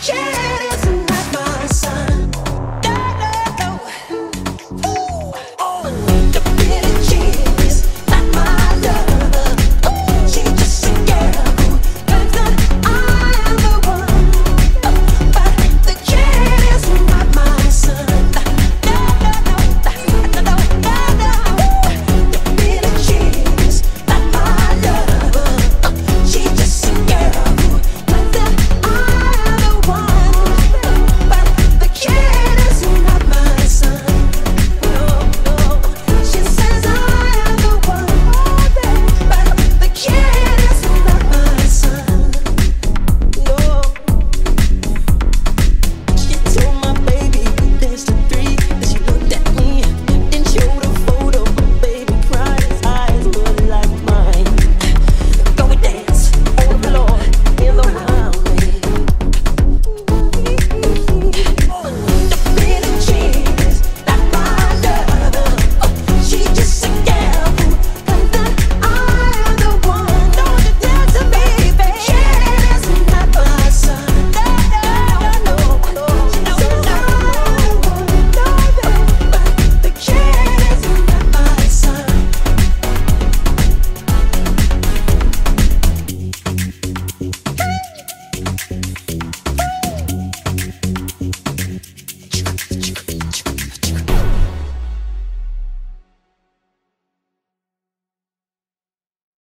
change.